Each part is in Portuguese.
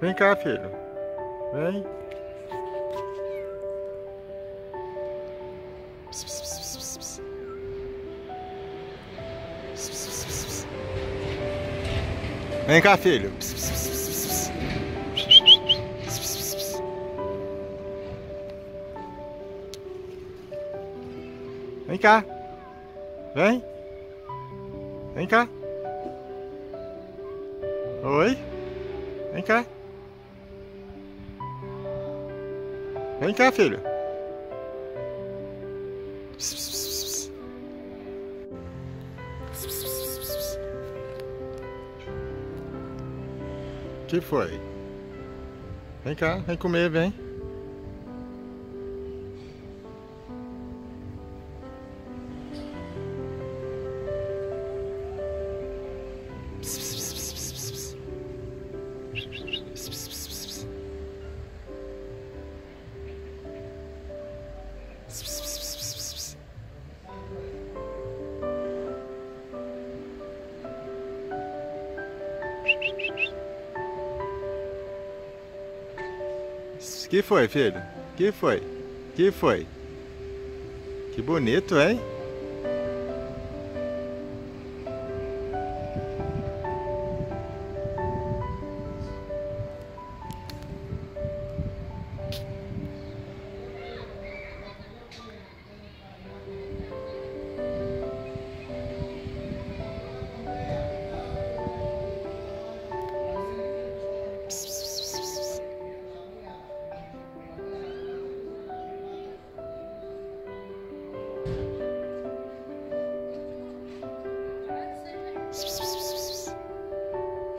Vem cá, filho. Vem. Vem cá, filho. Vem cá. Vem. Vem cá. Oi. Vem cá. Vem cá, filho. que foi? Vem cá, vem comer, vem. Que foi, filho? Que foi? Que foi? Que bonito, hein?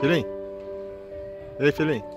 Filhinho. Ei, filhinho.